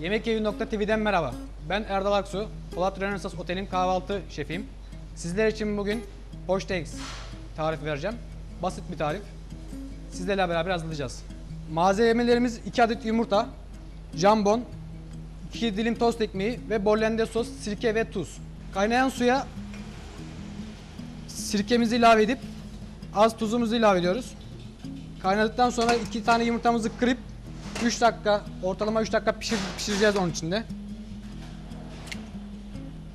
Yemekevi.tv'den merhaba. Ben Erdal Aksu, Polat Rönesans Otel'in kahvaltı şefiyim. Sizler için bugün poşt eggs tarifi vereceğim. Basit bir tarif. Sizlerle beraber hazırlayacağız. Malzemelerimiz 2 adet yumurta, jambon, 2 dilim tost ekmeği ve bollende sos, sirke ve tuz. Kaynayan suya sirkemizi ilave edip az tuzumuzu ilave ediyoruz. Kaynadıktan sonra iki tane yumurtamızı kırıp 3 dakika, ortalama 3 dakika pişir, pişireceğiz onun içinde.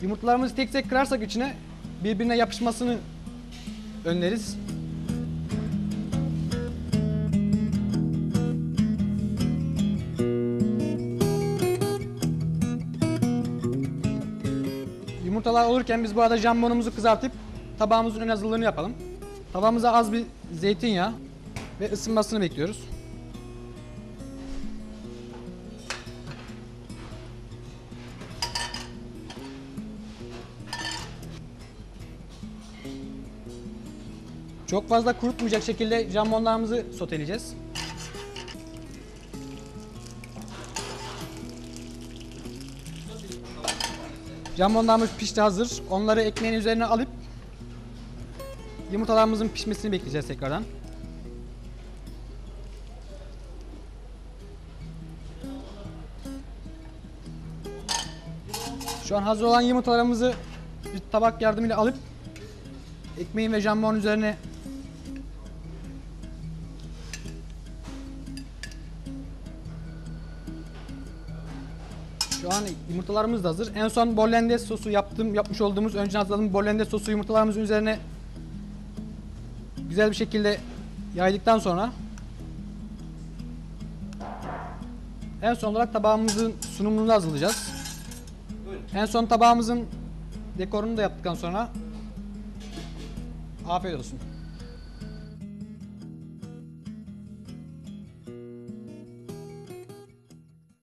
Yumurtalarımızı tek tek kırarsak içine birbirine yapışmasını önleriz. Yumurtalar olurken biz bu arada jambonumuzu kızartıp tabağımızın ön hazırlığını yapalım. Tabağımıza az bir zeytinyağı ve ısınmasını bekliyoruz. Çok fazla kurutmayacak şekilde jambonlarımızı soteleyeceğiz. Jambonlarımız pişti hazır. Onları ekmeğin üzerine alıp yumurtalarımızın pişmesini bekleyeceğiz tekrardan. Şu an hazır olan yumurtalarımızı bir tabak yardımıyla alıp ekmeğin ve jambonun üzerine Şu an yumurtalarımız da hazır. En son bollandiz sosu yaptım, yapmış olduğumuz, önce hazırladığım bollandiz sosu yumurtalarımızın üzerine güzel bir şekilde yaydıktan sonra en son olarak tabağımızın sunumunu hazırlayacağız. En son tabağımızın dekorunu da yaptıktan sonra afiyet olsun.